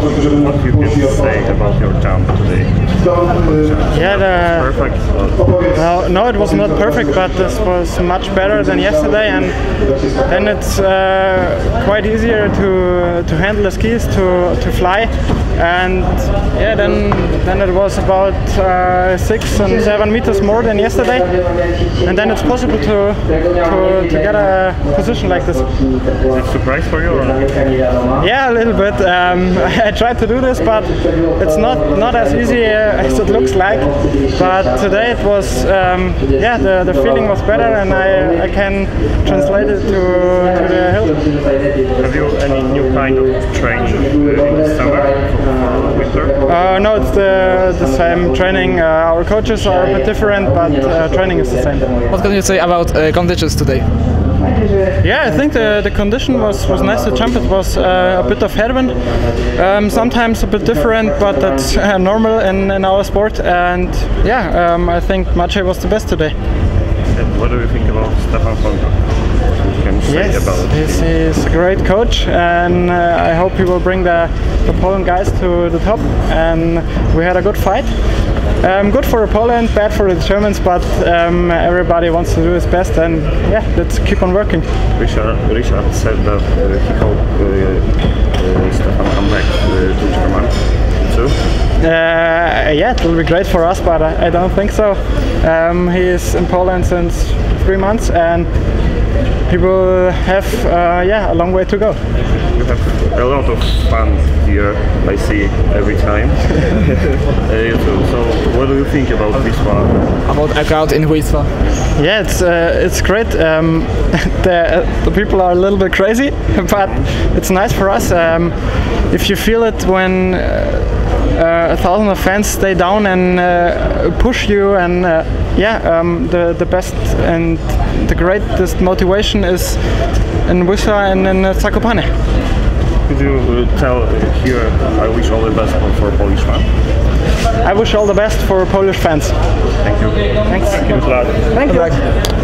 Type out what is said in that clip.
What you can say about your jump today? Yeah, the, Perfect. no, no, it was not perfect, but this was much better than yesterday, and then it's uh, quite easier to to handle the skis, to to fly, and yeah, then then it was about uh, six and seven meters more than yesterday, and then it's possible to to, to get a position like this. Is it surprise for you? Yeah, a little bit. Um, I tried to do this, but it's not not as easy uh, as it looks like. But today it was, um, yeah, the, the feeling was better, and I, I can translate it to, to the hill. Have you any new kind of training uh, in the summer or winter? Uh, no, it's the, the same training. Uh, our coaches are a bit different, but uh, training is the same. What can you say about uh, conditions today? Yeah, I think the, the condition was, was nice The jump. It was uh, a bit of headwind, um, sometimes a bit different, but that's uh, normal in, in our sport. And yeah, um, I think Maciej was the best today. And what do you think about Stefan Fonka? What you can Yes, he's, he's a great coach, and uh, I hope he will bring the, the Poland guys to the top. And we had a good fight. Um, good for Poland, bad for the Germans, but um, everybody wants to do his best, and yeah, let's keep on working. Richard, Richard said that uh, he hoped uh, uh, Stefan come back uh, to Germany too. Uh, yeah, it will be great for us, but I, I don't think so. Um, he is in Poland since three months, and he will have uh, yeah a long way to go. You have a lot of fun here, I see every time. uh, so, so what do you think about this one? About a crowd in Wisła? Yeah, it's uh, it's great. Um, the the people are a little bit crazy, but it's nice for us. Um, if you feel it when. Uh, a thousand of fans stay down and uh, push you and uh, yeah um, the the best and the greatest motivation is in Wisła and in Zakopane. Could you tell here, I wish all the best for, Polish fan? I wish all the best for Polish fans. Thank you. Thanks. Good luck. Thank you.